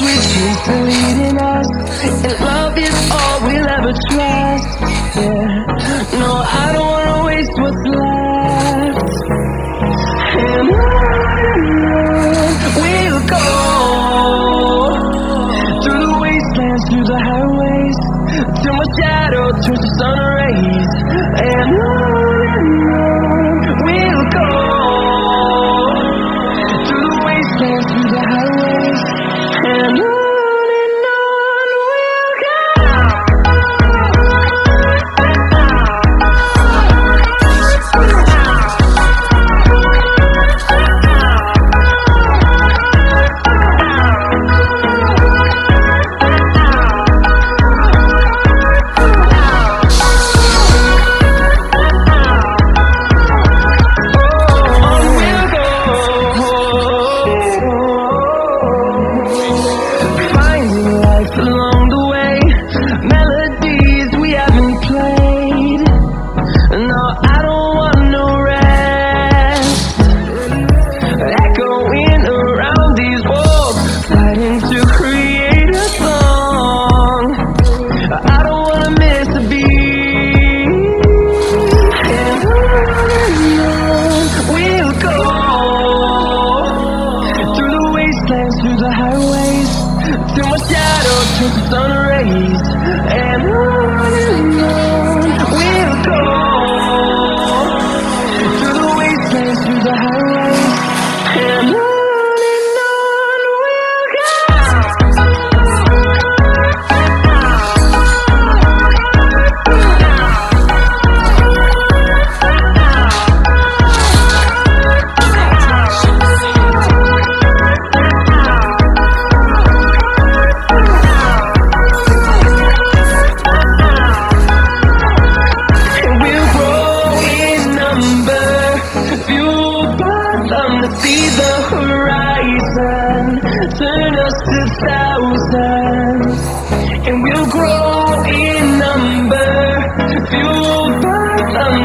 with you for leading us, and love is all we'll ever trust. Yeah, no, I don't wanna waste what's left.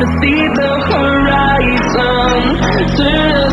to see the horizon. Turn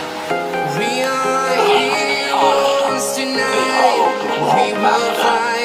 me, mother.